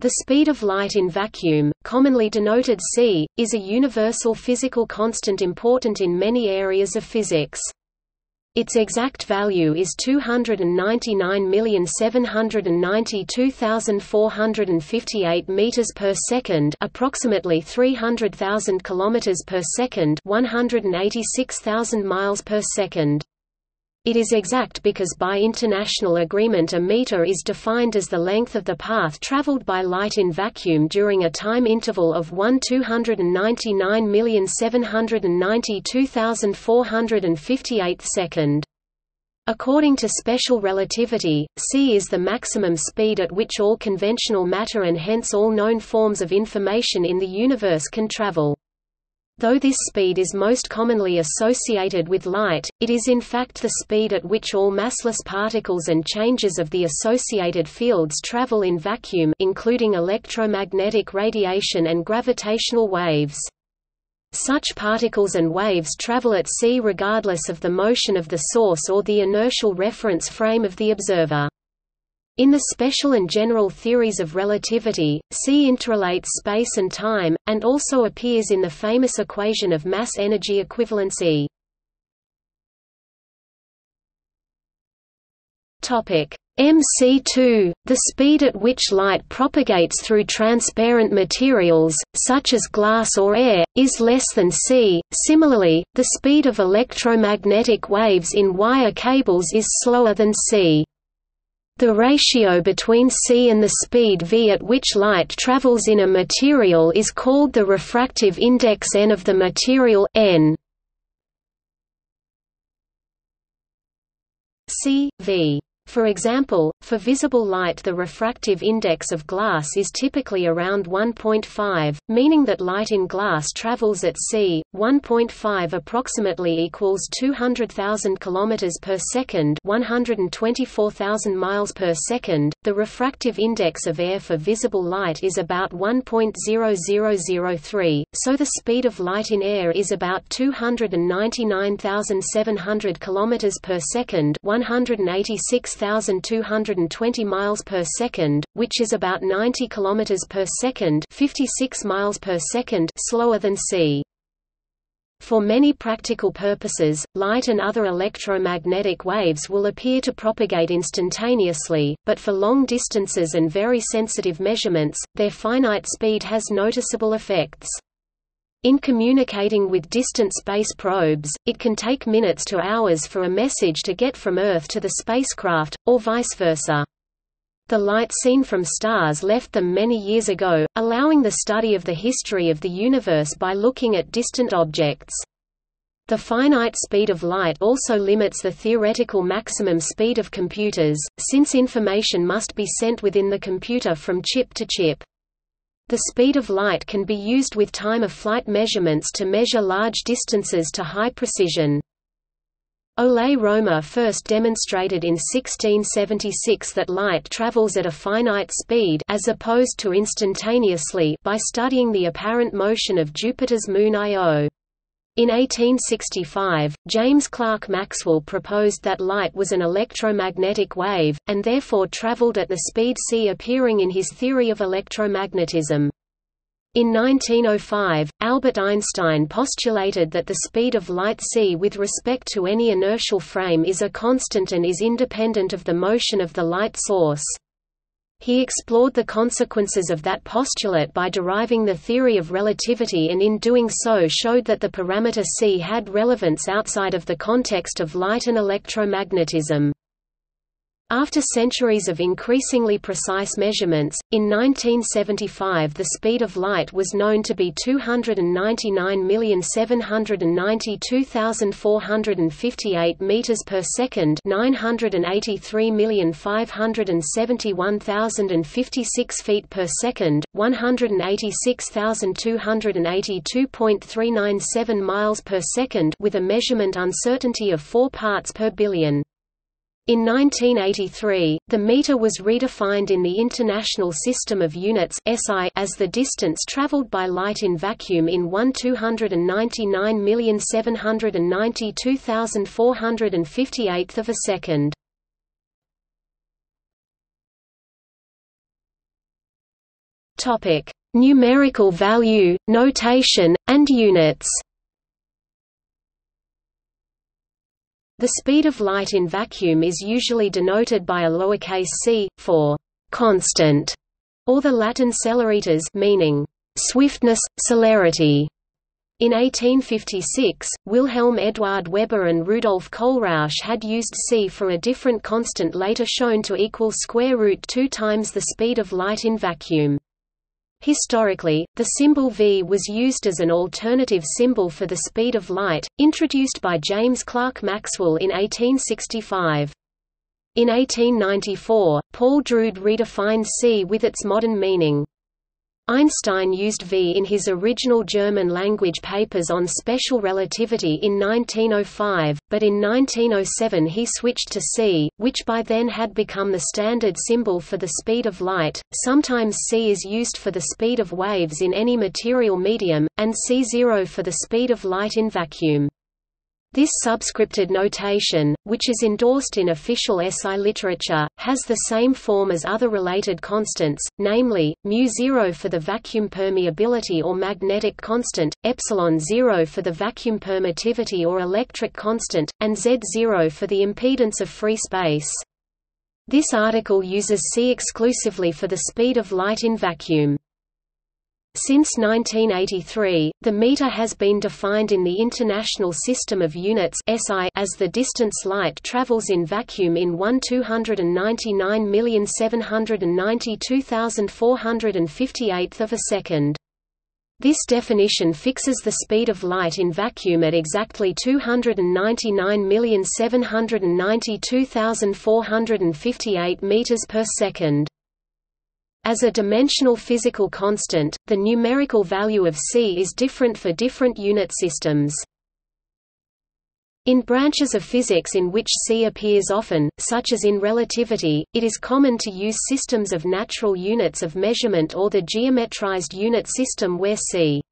The speed of light in vacuum, commonly denoted c, is a universal physical constant important in many areas of physics. Its exact value is 299,792,458 meters per second, approximately 300,000 kilometers per second, 186,000 miles per second. It is exact because by international agreement a meter is defined as the length of the path traveled by light in vacuum during a time interval of 1 299,792,458 second. According to special relativity, c is the maximum speed at which all conventional matter and hence all known forms of information in the universe can travel. Though this speed is most commonly associated with light, it is in fact the speed at which all massless particles and changes of the associated fields travel in vacuum including electromagnetic radiation and gravitational waves. Such particles and waves travel at c regardless of the motion of the source or the inertial reference frame of the observer. In the special and general theories of relativity, C interrelates space and time, and also appears in the famous equation of mass-energy equivalency. MC2, the speed at which light propagates through transparent materials, such as glass or air, is less than c. Similarly, the speed of electromagnetic waves in wire cables is slower than c. The ratio between c and the speed v at which light travels in a material is called the refractive index n of the material n. c v for example, for visible light the refractive index of glass is typically around 1.5, meaning that light in glass travels at c. 1.5 approximately equals 200,000 km per second 124,000 miles per second. The refractive index of air for visible light is about 1.0003, so the speed of light in air is about 299,700 km per second 186 6,220 miles per second, which is about 90 kilometers per second, 56 miles per second slower than c. For many practical purposes, light and other electromagnetic waves will appear to propagate instantaneously, but for long distances and very sensitive measurements, their finite speed has noticeable effects. In communicating with distant space probes, it can take minutes to hours for a message to get from Earth to the spacecraft, or vice versa. The light seen from stars left them many years ago, allowing the study of the history of the universe by looking at distant objects. The finite speed of light also limits the theoretical maximum speed of computers, since information must be sent within the computer from chip to chip. The speed of light can be used with time-of-flight measurements to measure large distances to high precision. Ole Romer first demonstrated in 1676 that light travels at a finite speed as opposed to instantaneously by studying the apparent motion of Jupiter's moon Io. In 1865, James Clerk Maxwell proposed that light was an electromagnetic wave, and therefore traveled at the speed c appearing in his theory of electromagnetism. In 1905, Albert Einstein postulated that the speed of light c with respect to any inertial frame is a constant and is independent of the motion of the light source. He explored the consequences of that postulate by deriving the theory of relativity and in doing so showed that the parameter c had relevance outside of the context of light and electromagnetism. After centuries of increasingly precise measurements, in 1975 the speed of light was known to be 299,792,458 meters per second, 983,571,056 feet per second, 186,282.397 miles per second with a measurement uncertainty of 4 parts per billion. In 1983, the meter was redefined in the International System of Units (SI) as the distance traveled by light in vacuum in 1 299,792,458th of a second. Topic: Numerical value, notation, and units. The speed of light in vacuum is usually denoted by a lowercase c, for «constant», or the Latin celeritas meaning «swiftness, celerity». In 1856, Wilhelm Eduard Weber and Rudolf Kohlrausch had used c for a different constant later shown to equal square root 2 times the speed of light in vacuum. Historically, the symbol v was used as an alternative symbol for the speed of light, introduced by James Clerk Maxwell in 1865. In 1894, Paul Drude redefined c with its modern meaning. Einstein used V in his original German-language papers on special relativity in 1905, but in 1907 he switched to C, which by then had become the standard symbol for the speed of light. Sometimes C is used for the speed of waves in any material medium, and C0 for the speed of light in vacuum. This subscripted notation, which is endorsed in official SI literature, has the same form as other related constants, namely, μ0 for the vacuum permeability or magnetic constant, epsilon 0 for the vacuum permittivity or electric constant, and Z0 for the impedance of free space. This article uses C exclusively for the speed of light in vacuum. Since 1983, the meter has been defined in the International System of Units (SI) as the distance light travels in vacuum in 1 299,792,458 of a second. This definition fixes the speed of light in vacuum at exactly 299,792,458 meters per second. As a dimensional physical constant, the numerical value of c is different for different unit systems. In branches of physics in which c appears often, such as in relativity, it is common to use systems of natural units of measurement or the geometrized unit system where c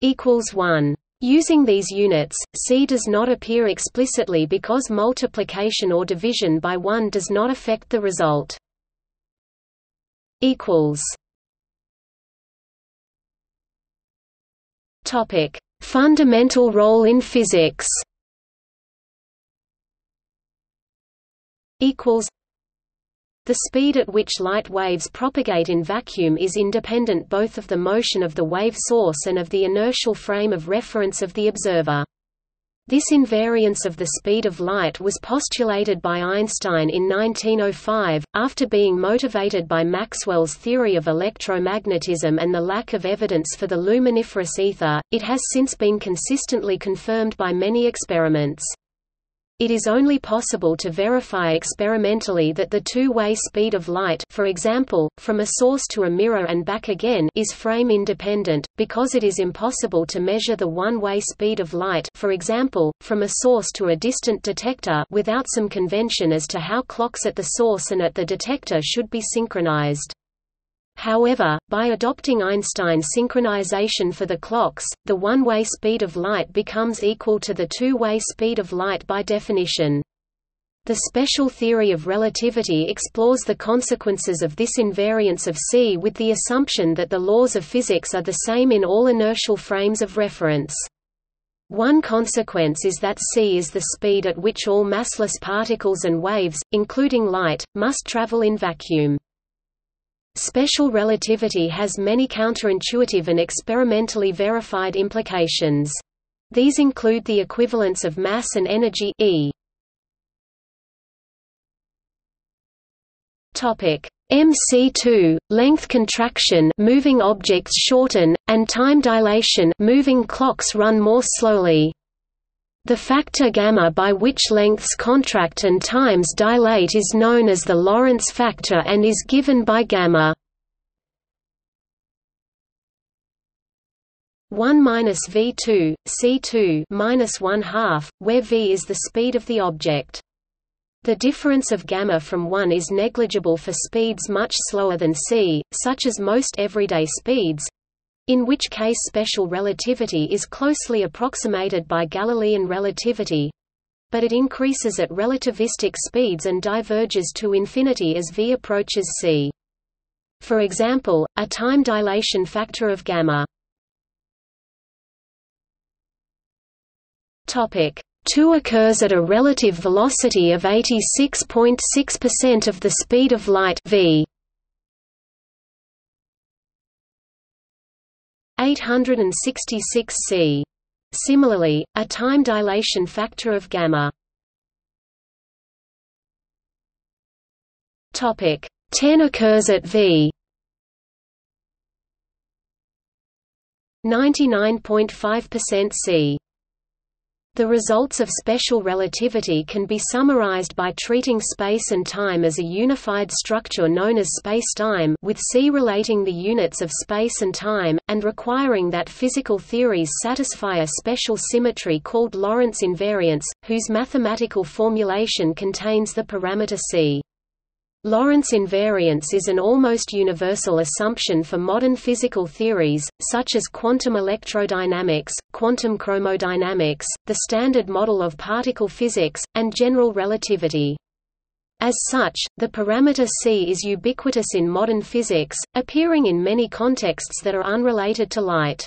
equals 1. Using these units, c does not appear explicitly because multiplication or division by 1 does not affect the result equals Topic: Fundamental role in physics. Equals. The speed at which light waves propagate in vacuum is independent both of the motion of the wave source and of the inertial frame of reference of the observer. This invariance of the speed of light was postulated by Einstein in 1905, after being motivated by Maxwell's theory of electromagnetism and the lack of evidence for the luminiferous ether. It has since been consistently confirmed by many experiments. It is only possible to verify experimentally that the two-way speed of light for example, from a source to a mirror and back again is frame-independent, because it is impossible to measure the one-way speed of light for example, from a source to a distant detector without some convention as to how clocks at the source and at the detector should be synchronized. However, by adopting Einstein's synchronization for the clocks, the one-way speed of light becomes equal to the two-way speed of light by definition. The special theory of relativity explores the consequences of this invariance of C with the assumption that the laws of physics are the same in all inertial frames of reference. One consequence is that c is the speed at which all massless particles and waves, including light, must travel in vacuum. Special relativity has many counterintuitive and experimentally verified implications. These include the equivalence of mass and energy e. Topic MC2 length contraction moving objects shorten and time dilation moving clocks run more slowly the factor gamma by which lengths contract and times dilate is known as the Lorentz factor and is given by gamma 1 minus v2, c2 minus 1 half, where v is the speed of the object. The difference of gamma from 1 is negligible for speeds much slower than c, such as most everyday speeds, in which case special relativity is closely approximated by Galilean relativity, but it increases at relativistic speeds and diverges to infinity as v approaches c. For example, a time dilation factor of gamma. Topic 2 occurs at a relative velocity of 86.6% of the speed of light v. 866 c. Similarly, a time dilation factor of gamma Topic 10 occurs at v 99.5% c. The results of special relativity can be summarized by treating space and time as a unified structure known as spacetime with C relating the units of space and time, and requiring that physical theories satisfy a special symmetry called Lorentz invariance, whose mathematical formulation contains the parameter C. Lorentz invariance is an almost universal assumption for modern physical theories, such as quantum electrodynamics, quantum chromodynamics, the Standard Model of particle physics, and general relativity. As such, the parameter c is ubiquitous in modern physics, appearing in many contexts that are unrelated to light.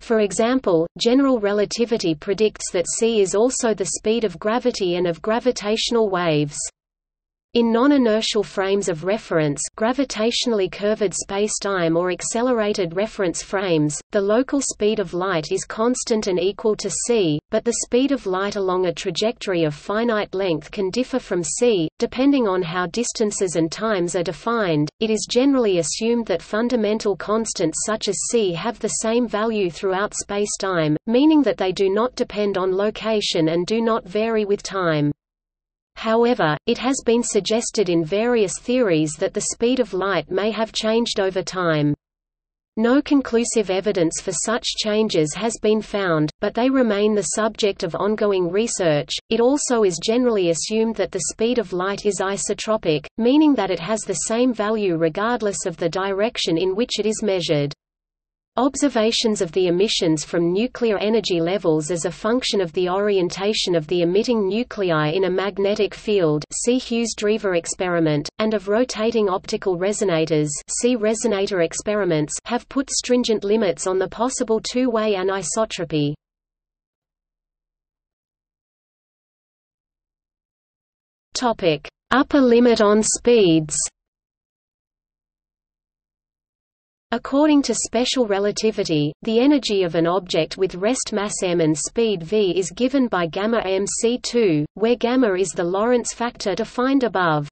For example, general relativity predicts that c is also the speed of gravity and of gravitational waves. In non-inertial frames of reference gravitationally curved spacetime or accelerated reference frames, the local speed of light is constant and equal to c, but the speed of light along a trajectory of finite length can differ from c, depending on how distances and times are defined. It is generally assumed that fundamental constants such as c have the same value throughout spacetime, meaning that they do not depend on location and do not vary with time. However, it has been suggested in various theories that the speed of light may have changed over time. No conclusive evidence for such changes has been found, but they remain the subject of ongoing research. It also is generally assumed that the speed of light is isotropic, meaning that it has the same value regardless of the direction in which it is measured. Observations of the emissions from nuclear energy levels as a function of the orientation of the emitting nuclei in a magnetic field see Hughes-Drever experiment, and of rotating optical resonators see resonator experiments have put stringent limits on the possible two-way anisotropy. Upper limit on speeds According to special relativity, the energy of an object with rest mass m and speed v is given by gamma mc2, where gamma is the Lorentz factor defined above.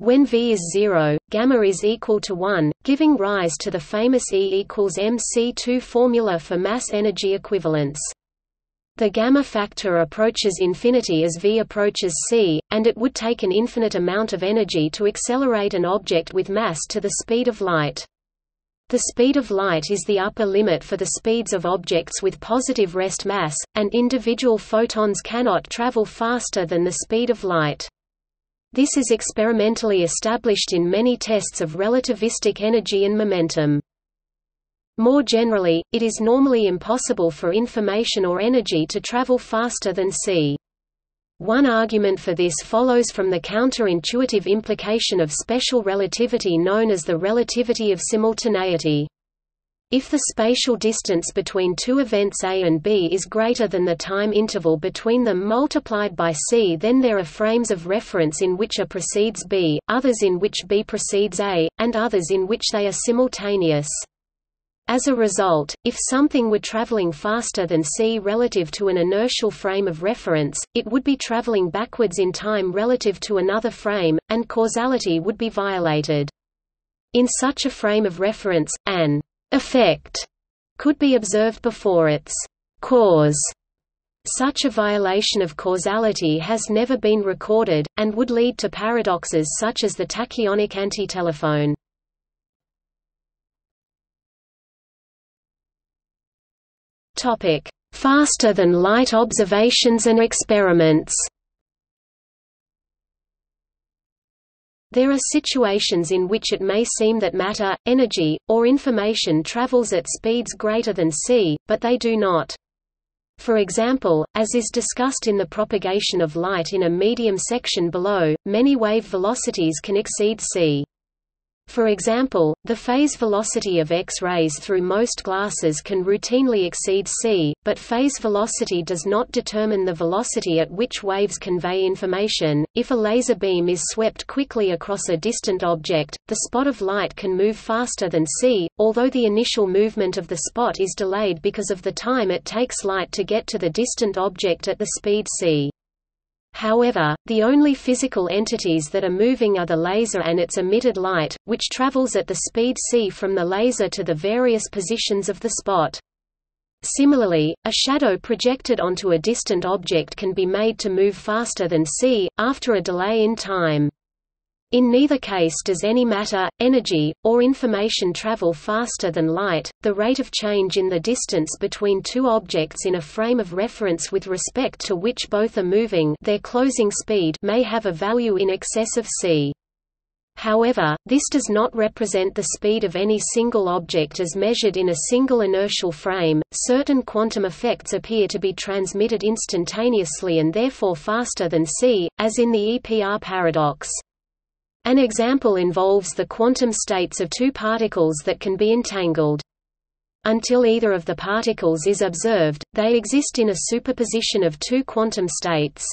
When v is 0, gamma is equal to 1, giving rise to the famous E equals mc2 formula for mass-energy equivalence. The gamma factor approaches infinity as v approaches c, and it would take an infinite amount of energy to accelerate an object with mass to the speed of light. The speed of light is the upper limit for the speeds of objects with positive rest mass, and individual photons cannot travel faster than the speed of light. This is experimentally established in many tests of relativistic energy and momentum. More generally, it is normally impossible for information or energy to travel faster than c. One argument for this follows from the counterintuitive implication of special relativity known as the relativity of simultaneity. If the spatial distance between two events A and B is greater than the time interval between them multiplied by c then there are frames of reference in which A precedes B, others in which B precedes A, and others in which they are simultaneous. As a result, if something were traveling faster than c relative to an inertial frame of reference, it would be traveling backwards in time relative to another frame, and causality would be violated. In such a frame of reference, an effect could be observed before its cause. Such a violation of causality has never been recorded, and would lead to paradoxes such as the tachyonic antitelephone. Topic: Faster than light observations and experiments. There are situations in which it may seem that matter, energy, or information travels at speeds greater than c, but they do not. For example, as is discussed in the propagation of light in a medium section below, many wave velocities can exceed c. For example, the phase velocity of X-rays through most glasses can routinely exceed c, but phase velocity does not determine the velocity at which waves convey information. If a laser beam is swept quickly across a distant object, the spot of light can move faster than c, although the initial movement of the spot is delayed because of the time it takes light to get to the distant object at the speed c. However, the only physical entities that are moving are the laser and its emitted light, which travels at the speed c from the laser to the various positions of the spot. Similarly, a shadow projected onto a distant object can be made to move faster than c, after a delay in time. In neither case does any matter, energy, or information travel faster than light. The rate of change in the distance between two objects in a frame of reference with respect to which both are moving their closing speed may have a value in excess of c. However, this does not represent the speed of any single object as measured in a single inertial frame. Certain quantum effects appear to be transmitted instantaneously and therefore faster than c, as in the EPR paradox. An example involves the quantum states of two particles that can be entangled. Until either of the particles is observed, they exist in a superposition of two quantum states.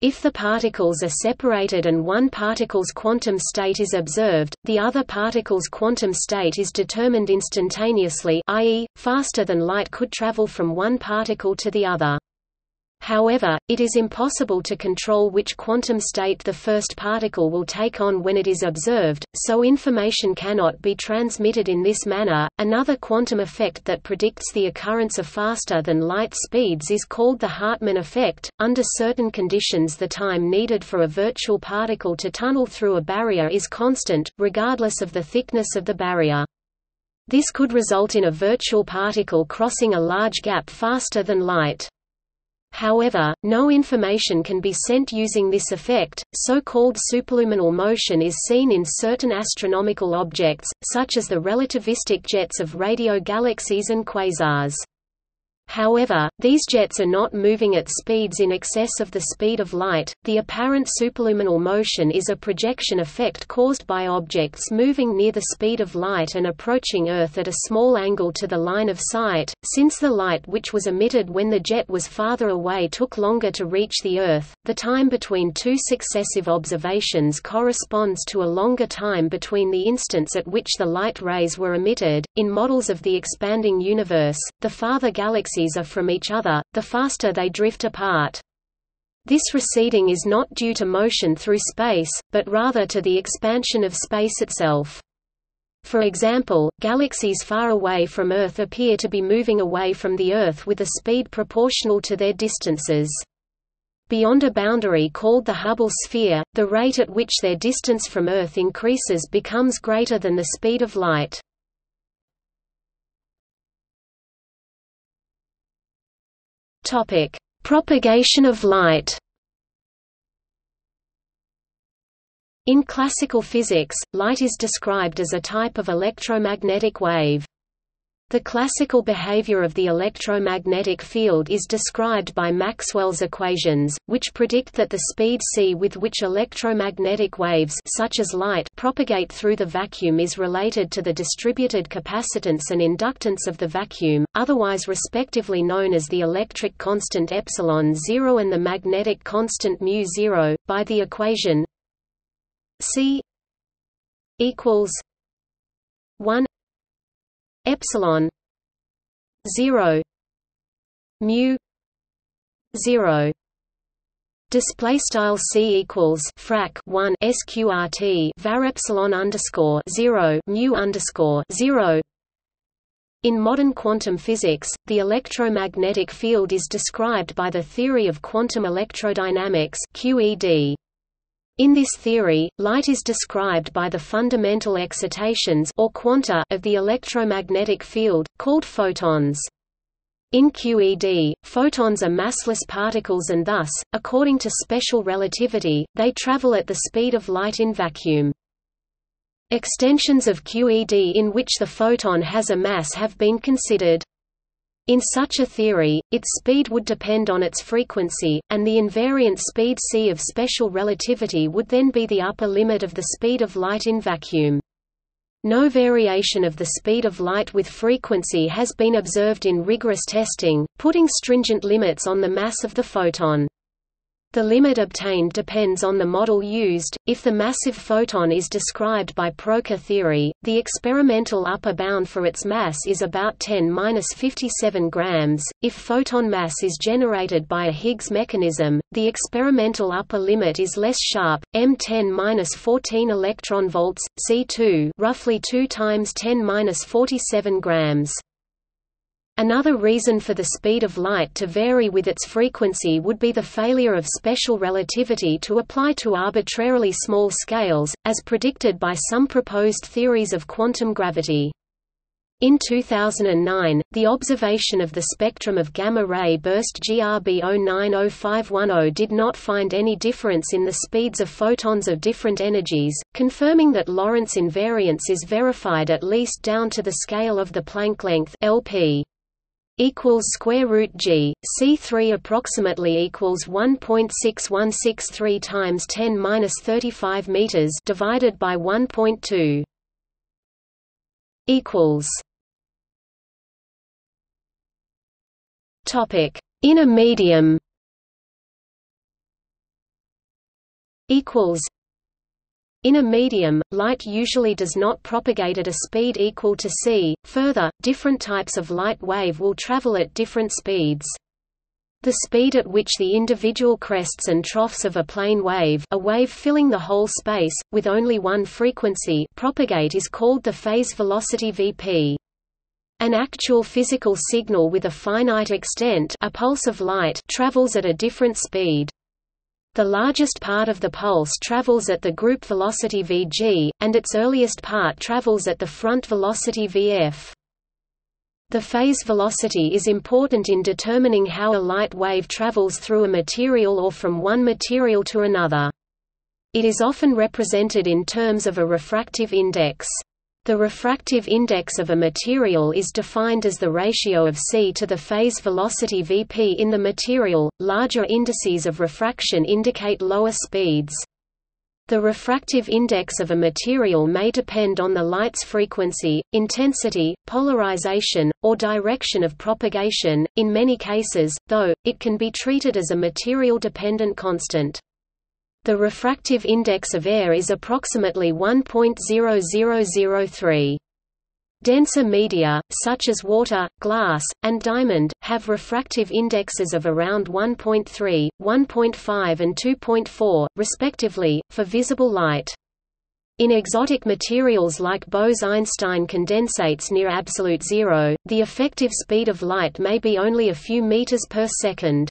If the particles are separated and one particle's quantum state is observed, the other particle's quantum state is determined instantaneously i.e., faster than light could travel from one particle to the other. However, it is impossible to control which quantum state the first particle will take on when it is observed, so information cannot be transmitted in this manner. Another quantum effect that predicts the occurrence of faster than light speeds is called the Hartmann effect. Under certain conditions, the time needed for a virtual particle to tunnel through a barrier is constant, regardless of the thickness of the barrier. This could result in a virtual particle crossing a large gap faster than light. However, no information can be sent using this effect. So-called superluminal motion is seen in certain astronomical objects, such as the relativistic jets of radio galaxies and quasars. However, these jets are not moving at speeds in excess of the speed of light. The apparent superluminal motion is a projection effect caused by objects moving near the speed of light and approaching Earth at a small angle to the line of sight. Since the light which was emitted when the jet was farther away took longer to reach the Earth, the time between two successive observations corresponds to a longer time between the instants at which the light rays were emitted. In models of the expanding universe, the farther galaxies are from each other, the faster they drift apart. This receding is not due to motion through space, but rather to the expansion of space itself. For example, galaxies far away from Earth appear to be moving away from the Earth with a speed proportional to their distances. Beyond a boundary called the Hubble sphere, the rate at which their distance from Earth increases becomes greater than the speed of light. Topic: Propagation of light. In classical physics, light is described as a type of electromagnetic wave. The classical behavior of the electromagnetic field is described by Maxwell's equations, which predict that the speed c with which electromagnetic waves such as light propagate through the vacuum is related to the distributed capacitance and inductance of the vacuum, otherwise respectively known as the electric constant epsilon 0 and the magnetic constant mu 0, by the equation c equals 1 epsilon 0 mu 0 Display style c equals frac 1 sqrt var epsilon underscore 0 mu underscore 0. In modern quantum physics, the electromagnetic field is described by the theory of quantum electrodynamics (QED). In this theory, light is described by the fundamental excitations or quanta of the electromagnetic field, called photons. In QED, photons are massless particles and thus, according to special relativity, they travel at the speed of light in vacuum. Extensions of QED in which the photon has a mass have been considered. In such a theory, its speed would depend on its frequency, and the invariant speed c of special relativity would then be the upper limit of the speed of light in vacuum. No variation of the speed of light with frequency has been observed in rigorous testing, putting stringent limits on the mass of the photon. The limit obtained depends on the model used. If the massive photon is described by Proca theory, the experimental upper bound for its mass is about 10-57 grams. If photon mass is generated by a Higgs mechanism, the experimental upper limit is less sharp, m10-14 electron volts, C2, roughly 2 times 10-47 grams. Another reason for the speed of light to vary with its frequency would be the failure of special relativity to apply to arbitrarily small scales, as predicted by some proposed theories of quantum gravity. In 2009, the observation of the spectrum of gamma-ray burst GRB 090510 did not find any difference in the speeds of photons of different energies, confirming that Lorentz invariance is verified at least down to the scale of the Planck length LP equals square root g c3 approximately equals 1.6163 times 10 minus 35 meters divided by 1.2 equals topic inner medium equals in a medium, light usually does not propagate at a speed equal to c. Further, different types of light wave will travel at different speeds. The speed at which the individual crests and troughs of a plane wave a wave filling the whole space, with only one frequency propagate is called the phase velocity Vp. An actual physical signal with a finite extent a pulse of light travels at a different speed. The largest part of the pulse travels at the group velocity vg, and its earliest part travels at the front velocity vf. The phase velocity is important in determining how a light wave travels through a material or from one material to another. It is often represented in terms of a refractive index. The refractive index of a material is defined as the ratio of c to the phase velocity vp in the material. Larger indices of refraction indicate lower speeds. The refractive index of a material may depend on the light's frequency, intensity, polarization, or direction of propagation. In many cases, though, it can be treated as a material-dependent constant. The refractive index of air is approximately 1.0003. Denser media, such as water, glass, and diamond, have refractive indexes of around 1.3, 1.5 and 2.4, respectively, for visible light. In exotic materials like Bose–Einstein condensates near absolute zero, the effective speed of light may be only a few meters per second.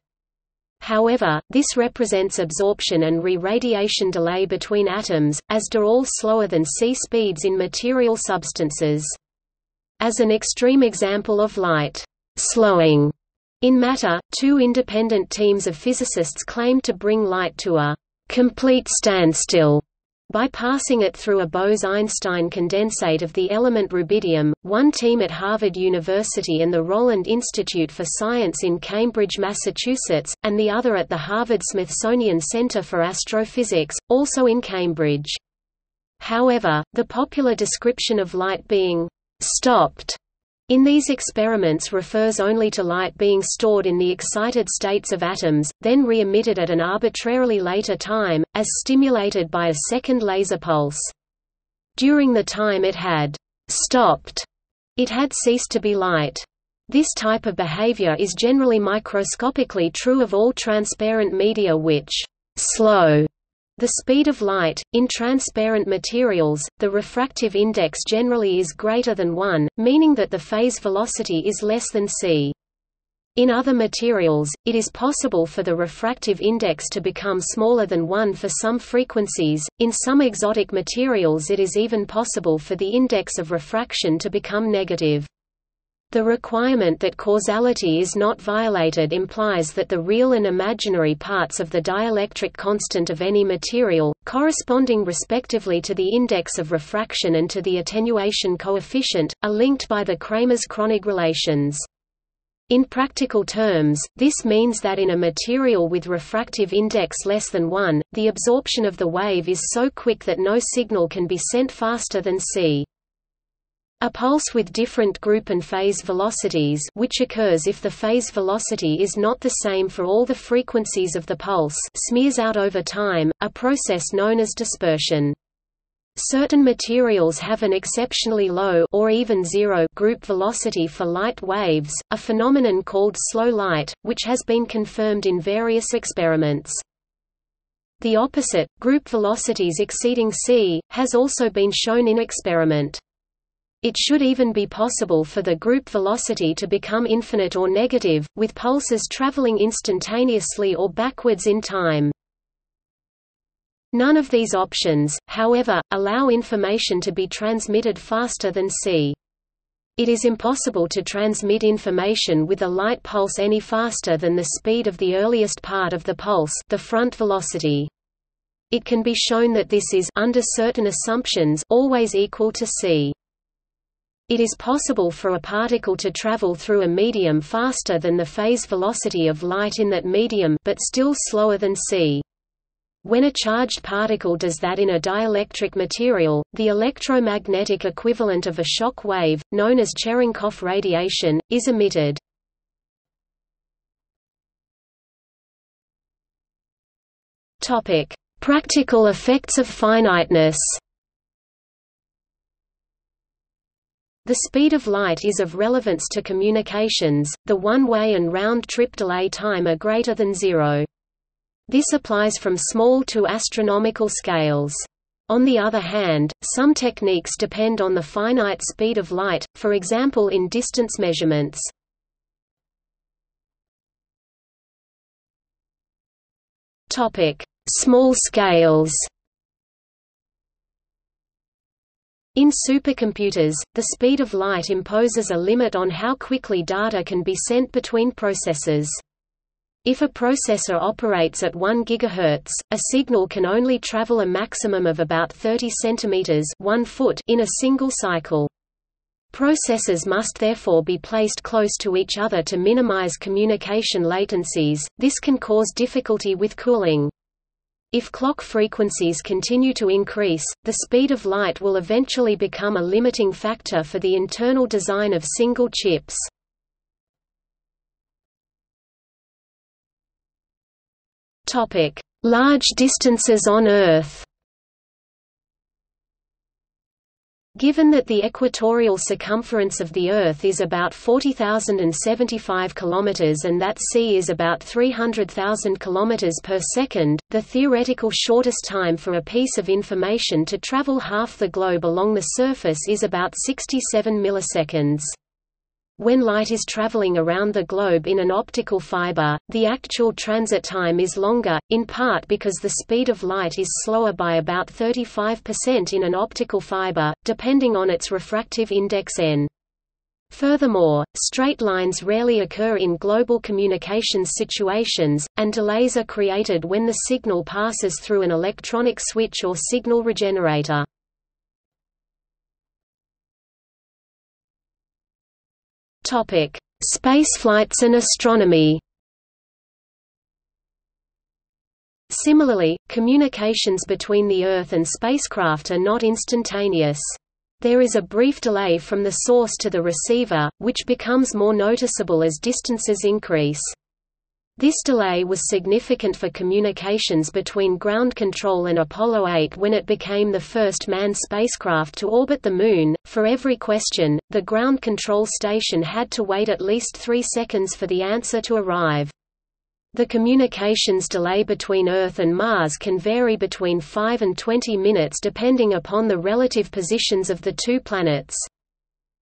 However, this represents absorption and re-radiation delay between atoms, as do all slower than c speeds in material substances. As an extreme example of light slowing in matter, two independent teams of physicists claimed to bring light to a complete standstill by passing it through a Bose–Einstein condensate of the element rubidium, one team at Harvard University and the Rowland Institute for Science in Cambridge, Massachusetts, and the other at the Harvard-Smithsonian Center for Astrophysics, also in Cambridge. However, the popular description of light being «stopped» In these experiments refers only to light being stored in the excited states of atoms, then re-emitted at an arbitrarily later time, as stimulated by a second laser pulse. During the time it had stopped, it had ceased to be light. This type of behavior is generally microscopically true of all transparent media which slow the speed of light, in transparent materials, the refractive index generally is greater than 1, meaning that the phase velocity is less than c. In other materials, it is possible for the refractive index to become smaller than 1 for some frequencies, in some exotic materials it is even possible for the index of refraction to become negative. The requirement that causality is not violated implies that the real and imaginary parts of the dielectric constant of any material, corresponding respectively to the index of refraction and to the attenuation coefficient, are linked by the Kramers-Kronig relations. In practical terms, this means that in a material with refractive index less than 1, the absorption of the wave is so quick that no signal can be sent faster than c. A pulse with different group and phase velocities which occurs if the phase velocity is not the same for all the frequencies of the pulse smears out over time, a process known as dispersion. Certain materials have an exceptionally low or even zero group velocity for light waves, a phenomenon called slow light, which has been confirmed in various experiments. The opposite, group velocities exceeding c, has also been shown in experiment. It should even be possible for the group velocity to become infinite or negative, with pulses traveling instantaneously or backwards in time. None of these options, however, allow information to be transmitted faster than c. It is impossible to transmit information with a light pulse any faster than the speed of the earliest part of the pulse the front velocity. It can be shown that this is under certain assumptions always equal to c. It is possible for a particle to travel through a medium faster than the phase velocity of light in that medium but still slower than c. When a charged particle does that in a dielectric material, the electromagnetic equivalent of a shock wave, known as Cherenkov radiation, is emitted. Practical effects of finiteness The speed of light is of relevance to communications, the one-way and round-trip delay time are greater than zero. This applies from small to astronomical scales. On the other hand, some techniques depend on the finite speed of light, for example in distance measurements. Small scales In supercomputers, the speed of light imposes a limit on how quickly data can be sent between processors. If a processor operates at 1 GHz, a signal can only travel a maximum of about 30 cm 1 foot in a single cycle. Processors must therefore be placed close to each other to minimize communication latencies, this can cause difficulty with cooling. If clock frequencies continue to increase, the speed of light will eventually become a limiting factor for the internal design of single chips. Large distances on Earth Given that the equatorial circumference of the Earth is about 40,075 km and that c is about 300,000 km per second, the theoretical shortest time for a piece of information to travel half the globe along the surface is about 67 milliseconds. When light is traveling around the globe in an optical fiber, the actual transit time is longer, in part because the speed of light is slower by about 35% in an optical fiber, depending on its refractive index n. Furthermore, straight lines rarely occur in global communications situations, and delays are created when the signal passes through an electronic switch or signal regenerator. Topic: Spaceflights and astronomy. Similarly, communications between the Earth and spacecraft are not instantaneous. There is a brief delay from the source to the receiver, which becomes more noticeable as distances increase. This delay was significant for communications between ground control and Apollo 8 when it became the first manned spacecraft to orbit the Moon. For every question, the ground control station had to wait at least three seconds for the answer to arrive. The communications delay between Earth and Mars can vary between 5 and 20 minutes depending upon the relative positions of the two planets.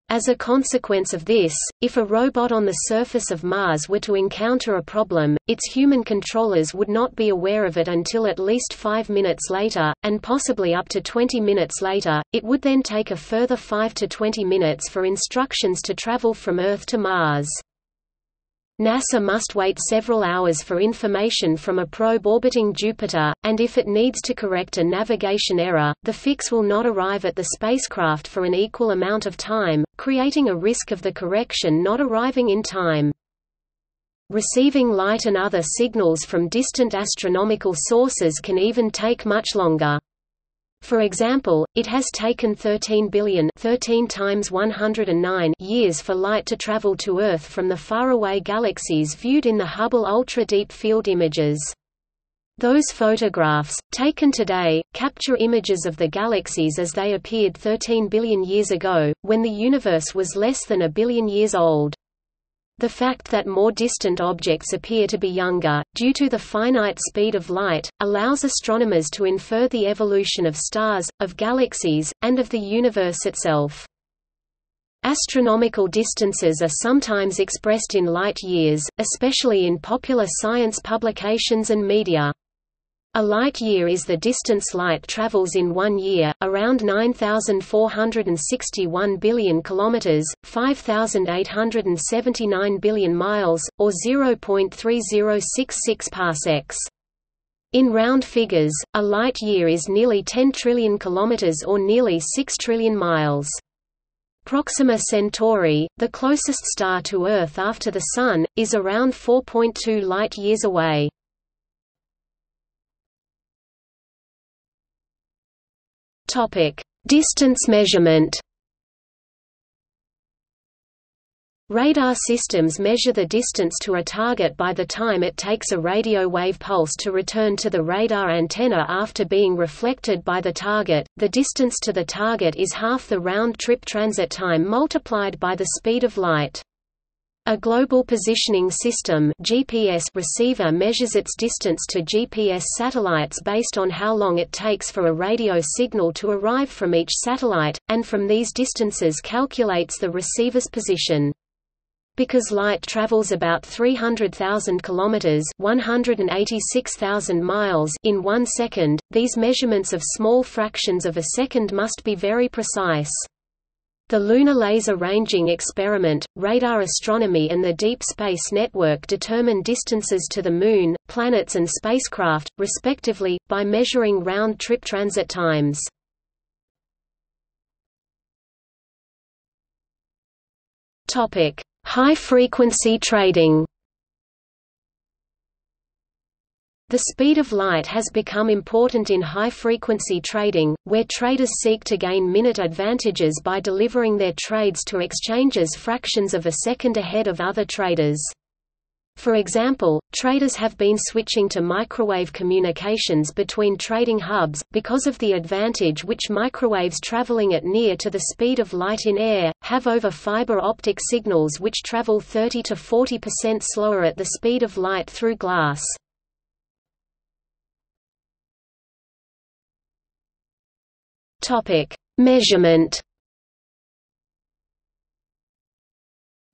As a consequence of this, if a robot on the surface of Mars were to encounter a problem, its human controllers would not be aware of it until at least five minutes later, and possibly up to 20 minutes later. It would then take a further 5 to 20 minutes for instructions to travel from Earth to Mars. NASA must wait several hours for information from a probe orbiting Jupiter, and if it needs to correct a navigation error, the fix will not arrive at the spacecraft for an equal amount of time, creating a risk of the correction not arriving in time. Receiving light and other signals from distant astronomical sources can even take much longer. For example, it has taken 13 billion 13 times 109 years for light to travel to Earth from the faraway galaxies viewed in the Hubble Ultra Deep Field images. Those photographs, taken today, capture images of the galaxies as they appeared 13 billion years ago, when the universe was less than a billion years old. The fact that more distant objects appear to be younger, due to the finite speed of light, allows astronomers to infer the evolution of stars, of galaxies, and of the universe itself. Astronomical distances are sometimes expressed in light years, especially in popular science publications and media. A light year is the distance light travels in one year, around 9461 billion kilometers, 5879 billion miles, or 0.3066 parsecs. In round figures, a light year is nearly 10 trillion kilometers or nearly 6 trillion miles. Proxima Centauri, the closest star to Earth after the Sun, is around 4.2 light-years away. Topic: Distance measurement. Radar systems measure the distance to a target by the time it takes a radio wave pulse to return to the radar antenna after being reflected by the target. The distance to the target is half the round trip transit time multiplied by the speed of light. A Global Positioning System GPS receiver measures its distance to GPS satellites based on how long it takes for a radio signal to arrive from each satellite, and from these distances calculates the receiver's position. Because light travels about 300,000 kilometers (186,000 miles) in 1 second, these measurements of small fractions of a second must be very precise. The Lunar Laser Ranging Experiment, radar astronomy and the Deep Space Network determine distances to the Moon, planets and spacecraft, respectively, by measuring round-trip transit times. High-frequency trading The speed of light has become important in high-frequency trading, where traders seek to gain minute advantages by delivering their trades to exchanges fractions of a second ahead of other traders. For example, traders have been switching to microwave communications between trading hubs, because of the advantage which microwaves traveling at near to the speed of light in air, have over fiber optic signals which travel 30 to 40% slower at the speed of light through glass. Topic: Measurement.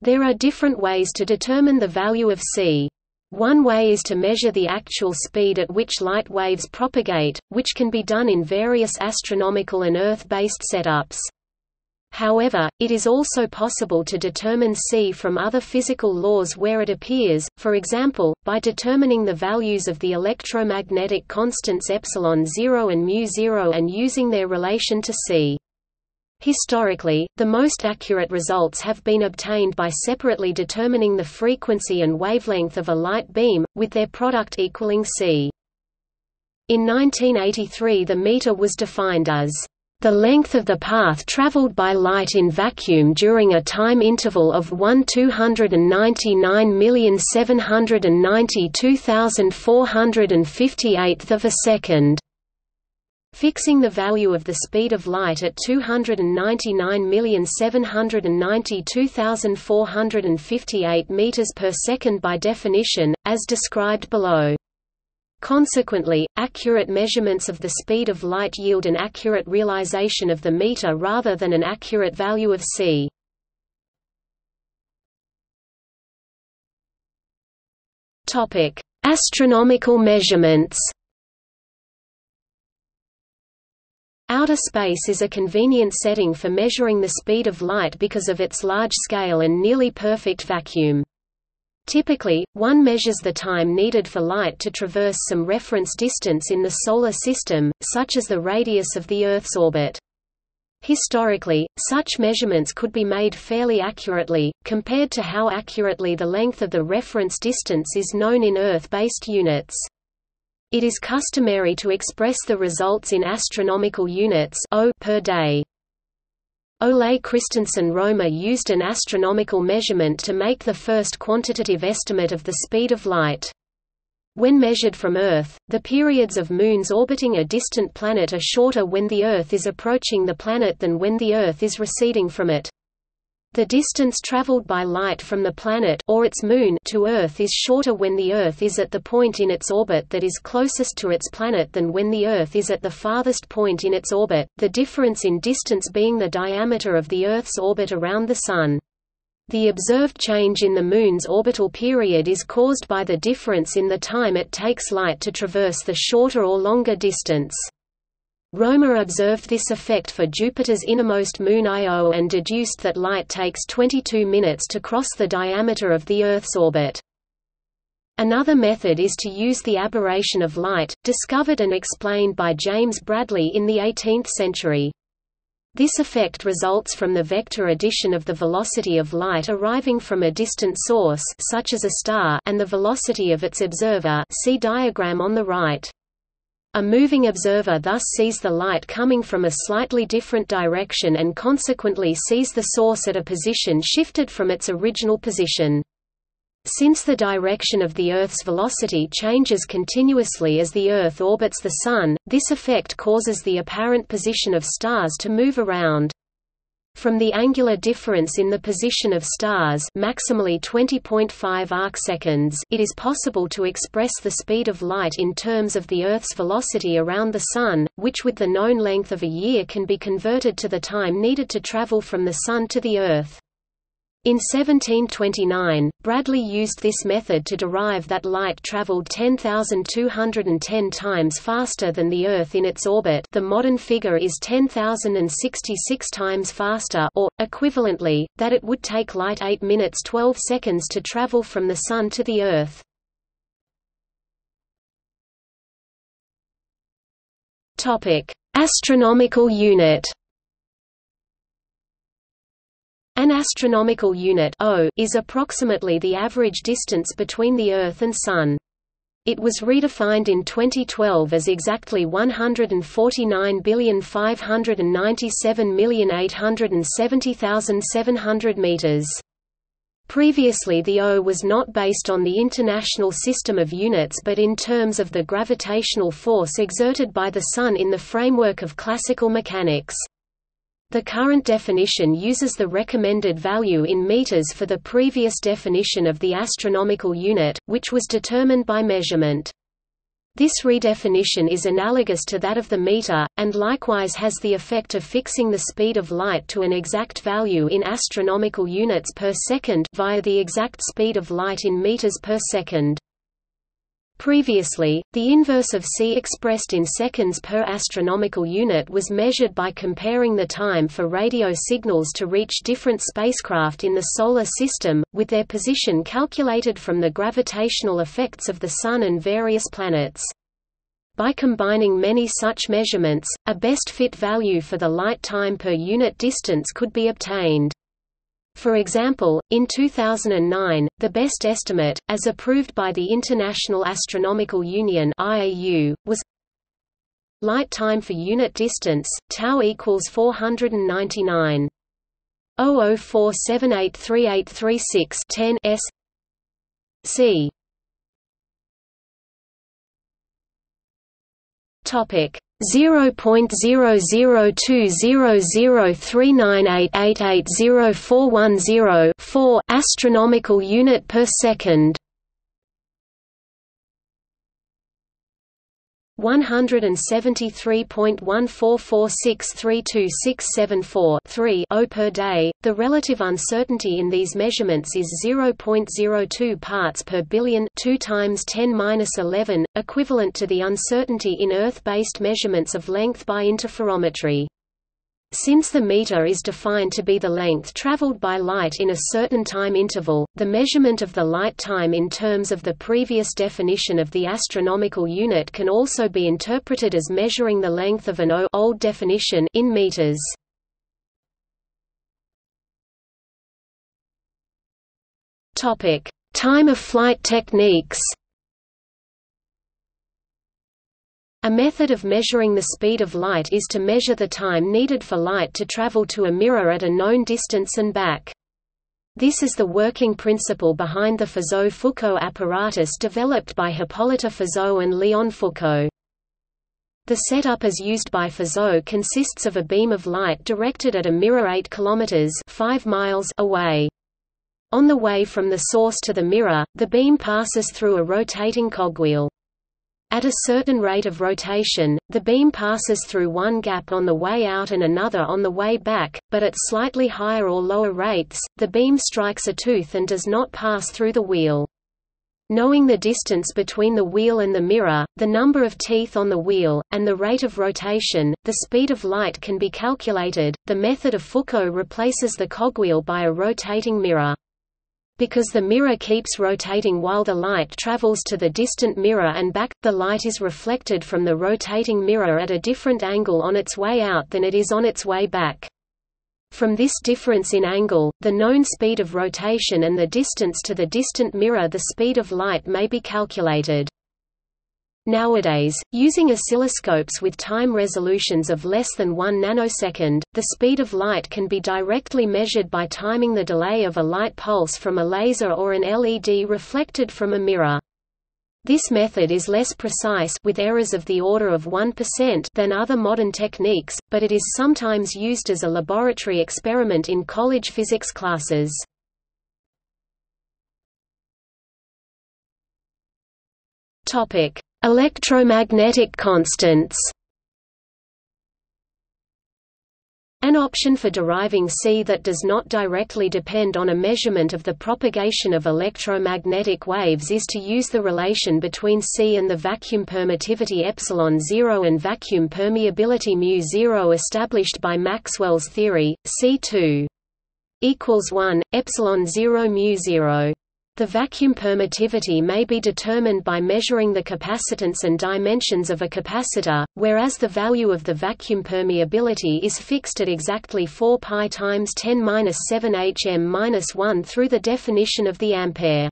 There are different ways to determine the value of c. One way is to measure the actual speed at which light waves propagate, which can be done in various astronomical and Earth-based setups. However, it is also possible to determine C from other physical laws where it appears, for example, by determining the values of the electromagnetic constants epsilon 0 and mu 0 and using their relation to C. Historically, the most accurate results have been obtained by separately determining the frequency and wavelength of a light beam, with their product equaling C. In 1983 the meter was defined as the length of the path traveled by light in vacuum during a time interval of 1 299,792,458th of a second. Fixing the value of the speed of light at 299,792,458 meters per second by definition, as described below. Consequently, accurate measurements of the speed of light yield an accurate realization of the meter rather than an accurate value of c. Topic: Astronomical measurements. Outer space is a convenient setting for measuring the speed of light because of its large scale and nearly perfect vacuum. Typically, one measures the time needed for light to traverse some reference distance in the Solar System, such as the radius of the Earth's orbit. Historically, such measurements could be made fairly accurately, compared to how accurately the length of the reference distance is known in Earth-based units. It is customary to express the results in astronomical units o per day. Ole Christensen Romer used an astronomical measurement to make the first quantitative estimate of the speed of light. When measured from Earth, the periods of moons orbiting a distant planet are shorter when the Earth is approaching the planet than when the Earth is receding from it. The distance traveled by light from the planet or its moon to Earth is shorter when the Earth is at the point in its orbit that is closest to its planet than when the Earth is at the farthest point in its orbit, the difference in distance being the diameter of the Earth's orbit around the Sun. The observed change in the Moon's orbital period is caused by the difference in the time it takes light to traverse the shorter or longer distance. Romer observed this effect for Jupiter's innermost moon Io and deduced that light takes 22 minutes to cross the diameter of the Earth's orbit. Another method is to use the aberration of light, discovered and explained by James Bradley in the 18th century. This effect results from the vector addition of the velocity of light arriving from a distant source such as a star and the velocity of its observer see diagram on the right. A moving observer thus sees the light coming from a slightly different direction and consequently sees the source at a position shifted from its original position. Since the direction of the Earth's velocity changes continuously as the Earth orbits the Sun, this effect causes the apparent position of stars to move around. From the angular difference in the position of stars maximally 20.5 arcseconds it is possible to express the speed of light in terms of the Earth's velocity around the Sun, which with the known length of a year can be converted to the time needed to travel from the Sun to the Earth. In 1729, Bradley used this method to derive that light traveled 10,210 times faster than the Earth in its orbit the modern figure is 10,066 times faster or, equivalently, that it would take light 8 minutes 12 seconds to travel from the Sun to the Earth. Astronomical unit an astronomical unit o is approximately the average distance between the Earth and Sun. It was redefined in 2012 as exactly 149,597,870,700 meters. Previously the O was not based on the International System of Units but in terms of the gravitational force exerted by the Sun in the framework of classical mechanics. The current definition uses the recommended value in meters for the previous definition of the astronomical unit, which was determined by measurement. This redefinition is analogous to that of the meter, and likewise has the effect of fixing the speed of light to an exact value in astronomical units per second via the exact speed of light in meters per second. Previously, the inverse of c expressed in seconds per astronomical unit was measured by comparing the time for radio signals to reach different spacecraft in the Solar System, with their position calculated from the gravitational effects of the Sun and various planets. By combining many such measurements, a best fit value for the light time per unit distance could be obtained. For example, in 2009, the best estimate, as approved by the International Astronomical Union (IAU), was light time for unit distance tau equals 499. 0047838836 s c topic 0.00200398880410 astronomical unit per second 173.144632674 O per day. The relative uncertainty in these measurements is 0.02 parts per billion, 2 times 10^-11, equivalent to the uncertainty in Earth-based measurements of length by interferometry. Since the meter is defined to be the length traveled by light in a certain time interval, the measurement of the light time in terms of the previous definition of the astronomical unit can also be interpreted as measuring the length of an O old definition in meters. Topic: Time of flight techniques. A method of measuring the speed of light is to measure the time needed for light to travel to a mirror at a known distance and back. This is the working principle behind the Fizeau-Foucault apparatus developed by Hippolyte Fizeau and Léon Foucault. The setup as used by Fizeau consists of a beam of light directed at a mirror 8 km 5 miles away. On the way from the source to the mirror, the beam passes through a rotating cogwheel. At a certain rate of rotation, the beam passes through one gap on the way out and another on the way back, but at slightly higher or lower rates, the beam strikes a tooth and does not pass through the wheel. Knowing the distance between the wheel and the mirror, the number of teeth on the wheel, and the rate of rotation, the speed of light can be calculated. The method of Foucault replaces the cogwheel by a rotating mirror. Because the mirror keeps rotating while the light travels to the distant mirror and back, the light is reflected from the rotating mirror at a different angle on its way out than it is on its way back. From this difference in angle, the known speed of rotation and the distance to the distant mirror the speed of light may be calculated. Nowadays, using oscilloscopes with time resolutions of less than 1 nanosecond, the speed of light can be directly measured by timing the delay of a light pulse from a laser or an LED reflected from a mirror. This method is less precise with errors of the order of 1% than other modern techniques, but it is sometimes used as a laboratory experiment in college physics classes. Topic: Electromagnetic constants An option for deriving C that does not directly depend on a measurement of the propagation of electromagnetic waves is to use the relation between C and the vacuum permittivity epsilon 0 and vacuum permeability mu 0 established by Maxwell's theory, C2 equals 1, epsilon 0 mu 0. The vacuum permittivity may be determined by measuring the capacitance and dimensions of a capacitor, whereas the value of the vacuum permeability is fixed at exactly 4 pi times 10 7 hm 1 through the definition of the ampere.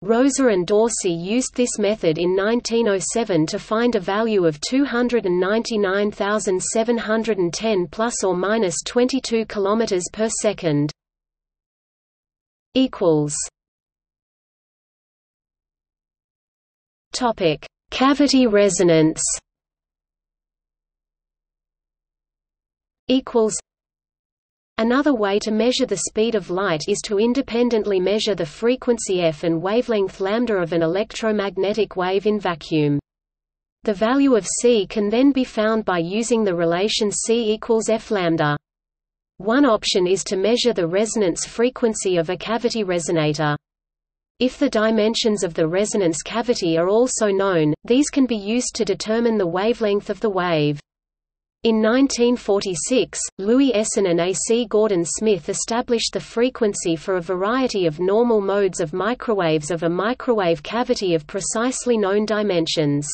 Rosa and Dorsey used this method in 1907 to find a value of 299,710 plus or minus 22 km per second. equals Topic: Cavity resonance. Equals. Another way to measure the speed of light is to independently measure the frequency f and wavelength lambda of an electromagnetic wave in vacuum. The value of c can then be found by using the relation c equals f lambda. One option is to measure the resonance frequency of a cavity resonator. If the dimensions of the resonance cavity are also known, these can be used to determine the wavelength of the wave. In 1946, Louis Essen and A. C. Gordon Smith established the frequency for a variety of normal modes of microwaves of a microwave cavity of precisely known dimensions.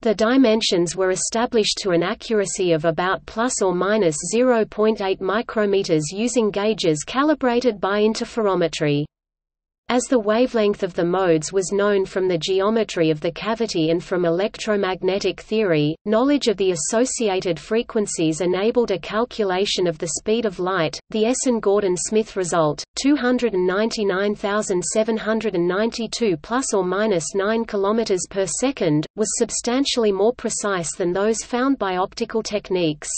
The dimensions were established to an accuracy of about plus or minus 0.8 micrometers using gauges calibrated by interferometry. As the wavelength of the modes was known from the geometry of the cavity and from electromagnetic theory, knowledge of the associated frequencies enabled a calculation of the speed of light. The Essen-Gordon-Smith result, 299,792 plus or minus 9 km per second, was substantially more precise than those found by optical techniques.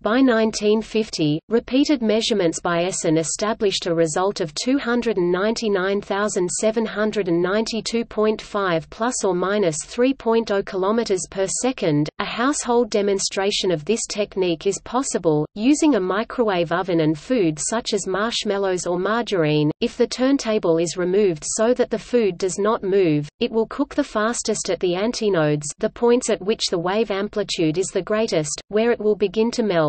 By 1950, repeated measurements by Essen established a result of 299,792.5 plus or minus 3.0 km per second. A household demonstration of this technique is possible using a microwave oven and food such as marshmallows or margarine. If the turntable is removed so that the food does not move, it will cook the fastest at the antinodes, the points at which the wave amplitude is the greatest, where it will begin to melt.